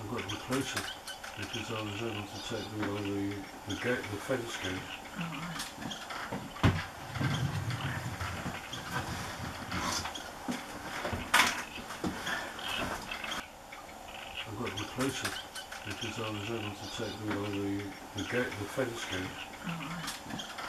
I got them closer because I was able to take them by the, the gate, the fence gate. Oh, right. I got them closer because I was able to take them by the, the gate, the fence gate. Oh, right.